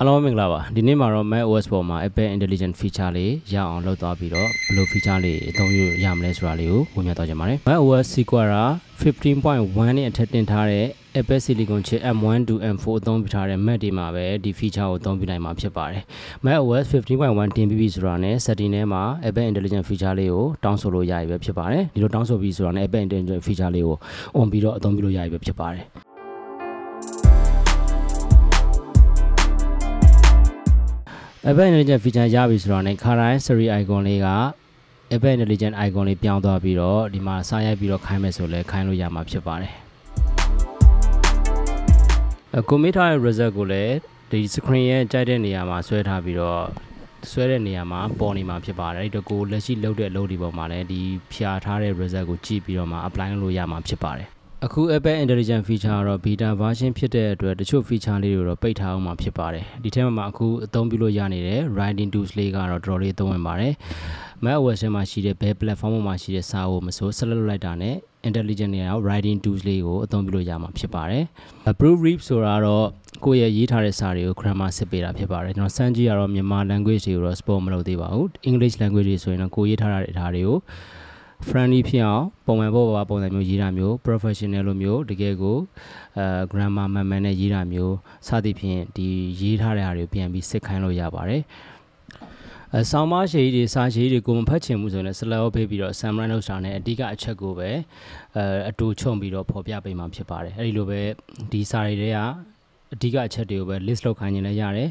အားလုံးမင်္ဂလာပါဒီနေ့မှာတော့ macOS ပေါ်မှာ Apple Intelligent feature လေးရအောင်လုပ်သွားပြီးတော့ဘယ်လို feature လေးအသုံးပြုရမလဲဆိုတာလေးကိုဝင်ပြသွားကြပါမယ် macOS Sequoia 15.1နဲ့အထက်တင်ထားတဲ့ Apple Silicon chip M1 to M4 အသုံးပြုထားတဲ့ Mac ဒီမှာပဲဒီ feature ကိုအသုံးပြုနိုင်မှာဖြစ်ပါတယ် macOS 15.1တင်ပြီးပြီဆိုတာနဲ့ setting ထဲမှာ Apple Intelligent feature လေးကိုတောင်းဆိုလို့ရပြီပဲဖြစ်ပါတယ်ဒီလိုတောင်းဆိုပြီးဆိုတာနဲ့ Apple Intelligent feature လေးကို on ပြီးတော့အသုံးပြုလို့ရပြီပဲဖြစ်ပါတယ် Apple Intelligent feature ရပြီဆိုတော့ ਨੇ ခါတိုင်း Siri icon လေးက Apple Intelligent icon လေးပြောင်းသွားပြီးတော့ဒီမှာစာရိုက်ပြီးတော့ခိုင်းမယ်ဆိုလဲခိုင်းလို့ရမှာဖြစ်ပါတယ်။ကိုမိထားတဲ့ result ကိုလည်းဒီ screen ရဲ့ကြိုက်တဲ့နေရာမှာဆွဲထားပြီးတော့ဆွဲတဲ့နေရာမှာပေါ်နေမှာဖြစ်ပါတယ်။အဲ့တော့ကိုလက်ရှိလုပ်တဲ့အလုပ်ဒီပေါ်မှာလည်းဒီဖြာထားတဲ့ result ကိုကြည့်ပြီးတော့မှ apply လုပ်လို့ရမှာဖြစ်ပါတယ်။ အခု Apple Intelligent feature ကတော့ beta version ဖြစ်တဲ့အတွက်တချို့ feature လေးတွေတော့ပိတ်ထားအောင်မှာဖြစ်ပါတယ်ဒီထဲမှာအခုအသုံးပြုလို့ရနေတဲ့ writing tools လေးကတော့တော်တော်လေးအသုံးဝင်ပါတယ် macOS ထဲမှာရှိတဲ့ဘယ် platform မှာရှိတဲ့စာအုပ်မဆိုဆက်လက်လိုက်တာနဲ့ intelligent နဲ့ writing tools လေးကိုအသုံးပြုလို့ရမှာဖြစ်ပါတယ် proofread ဆိုတာတော့ကိုယ့်ရဲ့ရေးထားတဲ့စာတွေကို grammar စစ်ပေးတာဖြစ်ပါတယ်ကျွန်တော်စမ်းကြည့်ရတော့မြန်မာ language တွေကိုတော့ support မလုပ်သေးပါဘူး English language တွေဆိုရင်တော့ကိုရေးထားတဲ့အားတွေကို friendly ဖြစ်အောင်ပုံမှန်ပေါ်ပါပုံစံမျိုးရေးတာမျိုး professional လိုမျိုးတကယ်ကိုအဲ grammar မှန်မှန်နဲ့ရေးတာမျိုးစသဖြင့်ဒီရေးထားတဲ့ဟာတွေကိုပြန်ပြီးစစ်ခိုင်းလို့ရပါတယ်အဆောင်မရှိတွေစာရှိတွေကိုမဖတ်ချင်ဘူးဆိုရင် slow ပေးပြီးတော့ summary လုပ်တာနဲ့အဓိကအချက်ကိုပဲအဲအတူချုံပြီးတော့ဖော်ပြပေးမှာဖြစ်ပါတယ်အဲဒီလိုပဲဒီစာတွေတွေက အဓိကအချက်တွေကိုပဲ list လုပ်ခိုင်းနေလဲရတယ်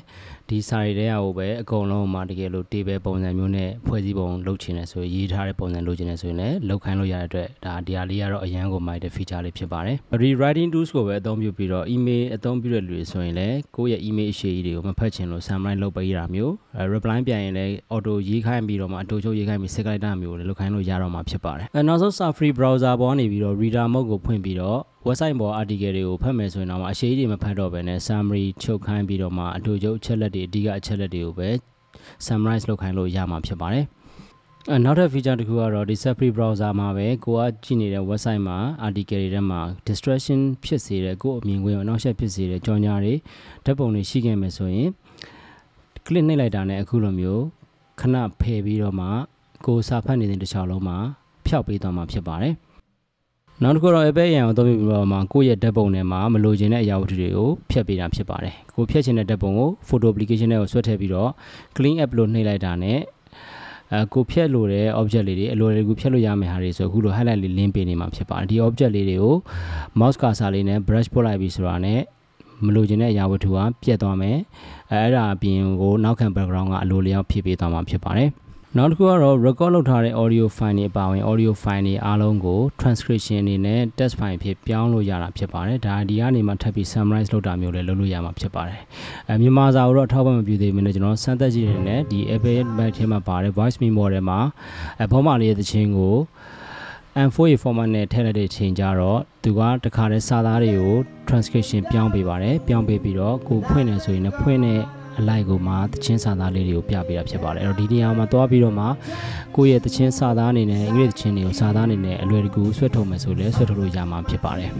ဒီစာတွေတဲ့ဟိုပဲအကုန်လုံးမှာတကယ်လို့ table ပုံစံမျိုးနဲ့ဖွဲ့စည်းပုံလုပ်ချင်တယ်ဆိုရင်ရေးထားတဲ့ပုံစံလုပ်ချင်တယ်ဆိုရင်လည်းလုပ်ခိုင်းလို့ရတဲ့အတွက်ဒါဒီဟာလေးကတော့အရန်ကိုမိုက်တဲ့ feature လေးဖြစ်ပါတယ် rewriting tools ကိုပဲအသုံးပြုပြီးတော့ email အသုံးပြုတဲ့လူတွေဆိုရင်လည်းကိုယ့်ရဲ့ email အရှိကြီးတွေကိုမဖတ်ချင်လို့ summarize လုပ်ပေးရတာမျိုး reply ပြန်ရင်လည်း auto ရေးခိုင်းပြီးတော့မှအတူချုပ်ရေးခိုင်းပြီး secretary မျိုးလည်းလုပ်ခိုင်းလို့ရတော့မှာဖြစ်ပါတယ်အဲနောက်ဆုံး Safari browser ပေါ်နေပြီးတော့ reader mode ကိုဖွင့်ပြီးတော့ website ပေါ် article တွေကိုဖတ်မယ်ဆိုရင်တော့အရှိကြီးတွေမဖတ်တော့ဘဲနဲ့ summary ချုပ်ခိုင်းပြီးတော့မှအတူချုပ်အချက်လက်တွေအဓိကအချက်လက်တွေကိုပဲ summarize လုပ်ခိုင်းလို့ရမှာဖြစ်ပါတယ်အဲနောက်ထပ် feature တစ်ခုကတော့ဒီ Safari browser မှာပဲကိုကကြည့်နေတဲ့ website မှာ article တွေထဲမှာ distraction ဖြစ်စေတဲ့ကို့အမြင်ကွင်းကိုအနောက်ရှက်ဖြစ်စေတဲ့ကြော်ညာတွေဓာတ်ပုံတွေရှိခဲ့မယ်ဆိုရင် click နှိပ်လိုက်တာနဲ့အခုလိုမျိုးခဏဖယ်ပြီးတော့မှကိုစာဖတ်နေတဲ့တစ်ချောင်းလုံးမှာဖျောက်ပေးသွားမှာဖြစ်ပါတယ် နောက်တစ်ခုတော့ Apple ရန်ကိုသုံးပြီးတော့မှကိုယ့်ရဲ့ဓာတ်ပုံထဲမှာမလိုချင်တဲ့အရာဝတ္ထုတွေကိုဖျက်ပေးတာဖြစ်ပါတယ်ကိုဖျက်ချင်တဲ့ဓာတ်ပုံကို photo application ထဲကိုဆွဲထည့်ပြီးတော့ clean app လို့နှိပ်လိုက်တာနဲ့အဲကိုဖြတ်လို့တဲ့ object လေးတွေအလိုတကူဖြတ်လို့ရမယ့်ဟာတွေဆိုအခုလို highlight လေး link ပေးနေမှာဖြစ်ပါတယ်ဒီ object လေးတွေကို mouse cursor လေးနဲ့ brush ပို့လိုက်ပြီးဆိုတာနဲ့မလိုချင်တဲ့အရာဝတ္ထုကပြတ်သွားမယ်အဲအဲ့ဒါအပြင်ကိုနောက်ခံ background ကအလိုလျောက်ဖြည့်ပေးသွားမှာဖြစ်ပါတယ် နောက်တစ်ခုကတော့ record လုပ်ထားတဲ့ audio file တွေအပါအဝင် audio file တွေအားလုံးကို transcription အနေနဲ့ text file ဖြစ်ပြောင်းလို့ရတာဖြစ်ပါတယ်ဒါဒီကနေမှထပ်ပြီး summarize လုပ်တာမျိုးလည်းလုပ်လို့ရမှာဖြစ်ပါတယ်အဲမြန်မာစာကိုတော့အထောက်ပံ့မပြုသေးဘူးねကျွန်တော်စမ်းသပ်ကြည့်နေတဲ့ဒီ Apple Mac ထဲမှာပါတယ် voice memo ထဲမှာအဲဘောမလေးရဲ့သချင်းကို M4A format နဲ့ထည့်လိုက်တဲ့ချိန်ကျတော့သူကတခါတည်းစာသားတွေကို transcription ပြောင်းပေးပါတယ်ပြောင်းပေးပြီးတော့ကိုဖွင့်နေဆိုရင်လည်းဖွင့်တဲ့ အလိုက်ကိုမှတချင်းစာသားလေးတွေကိုပြပေးတာဖြစ်ပါတယ်အဲ့တော့ဒီနေရာမှာသွားပြီးတော့မှကိုယ့်ရဲ့တချင်းစာသားအနေနဲ့အင်္ဂလိပ်တချင်းတွေကိုစာသားအနေနဲ့အလွယ်တကူဆွဲထုတ်မယ်ဆိုလဲဆွဲထုတ်လို့ရမှာဖြစ်ပါတယ်